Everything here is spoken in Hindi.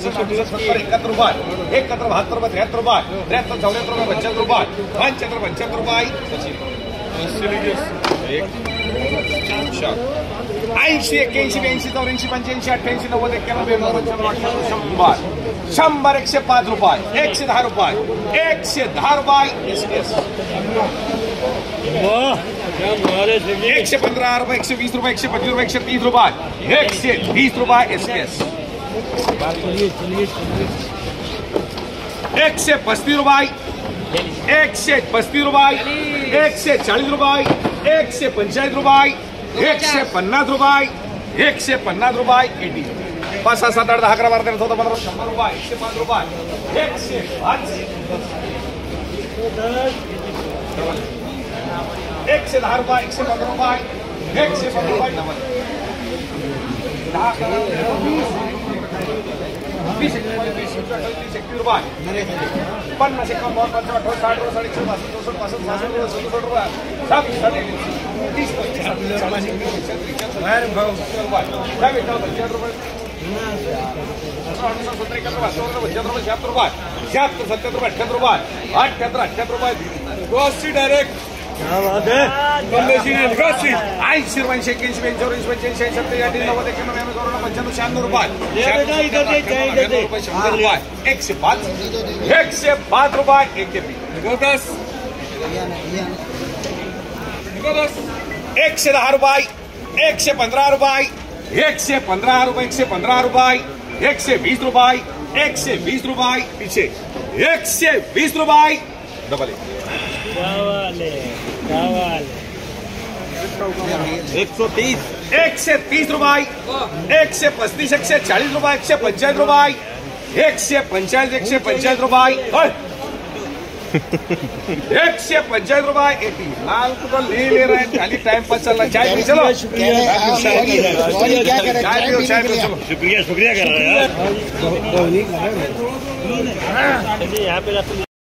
एकाहत्तर रुपये एकाहत्तर बहात्तर रुपये त्र्याहत्तर रुपये त्र्याहत्तर चौऱ्याहत्तर रुपये पंच्याहत्तर रुपये पंच्याहत्तर पंच्याहत्तर रुपये ऐंशी एक्क्याऐंशी ब्याऐंशी चौऱ्याऐंशी पंच्याऐंशी नव्वद एक्क्याण्णव ब्याण्णव एकशे पाच रुपये एकशे दहा रुपये एकशे दहा रुपये एस एस एकशे पंधरा रुपये एकशे वीस रुपये एकशे पंचवीस रुपये एकशे तीस रुपये एकशे वीस रुपये एस एस एकशे पस्तीस रुपये एकशे पस्तीस रुपये एकशे चाळीस रुपये एकशे पंचेचाळीस रुपये एकशे पन्नास रुपये एकशे पन्नास रुपये एटी पाच सात आठ दहा अकरा बारा तेरा चौदा पंधरा शंभर रुपये एकशे पाच रुपये एकशे पाच एकशे दहा रुपये एकशे पंधरा रुपये एकशे पंधरा रुपये दहा अकरा, वीस एकशे पंचवीस, वीस एकशे अठ्ठावीस, वीस एकतीस रुपये पन्नास अठ्ठावन्न साठ रुपये साडेशे पासष्ट चौसष्ट रुपये सदुसष्ट रुपये सात तीस पस्तीस रुपये सत्तर एकाहत्तर बासष्ट पंच्याहत्तर रुपये रुपये रुपये रुपये डायरेक्ट ऐंशी रुपयांशी एक्याऐंशी ब्याऐंशी चौऱ्याऐंशी पंच्याऐंशी सत्तर अठ्ठ्याण्णव नव्वद एक्याण्णव ब्याण्णव चौऱ्याण्णव पंच्याण्णव शहाण्णव रुपये रुपये शंभर रुपये एकशे पाच। एकशे पाच रुपये एकशे एकशे दहा रुपये एकशे पंधरा रुपये एकशे पंधरा रुपये एकशे पंधरा रुपये एकशे वीस रुपये एकशे वीस रुपये पीछे। एकशे वीस रुपये डबल एक सौ तीस। एकशे तीस रुपये। एकशे पस्तीस एकशे चाळीस रुपये एकशे पंचाळीस रुपये। एकशे पंचाळीस एकशे पंचाळीस रुपये। होय. एकशे पंचाळीस रुपये। एटी लाल तुझा ले ले रहा है। खाली टाइम पास चल रहा है। चाय पी चलो। क्या चाय पियो चाय पियो चलो। शुक्रिया शुक्रिया कर रहे हैं। यहाँ पे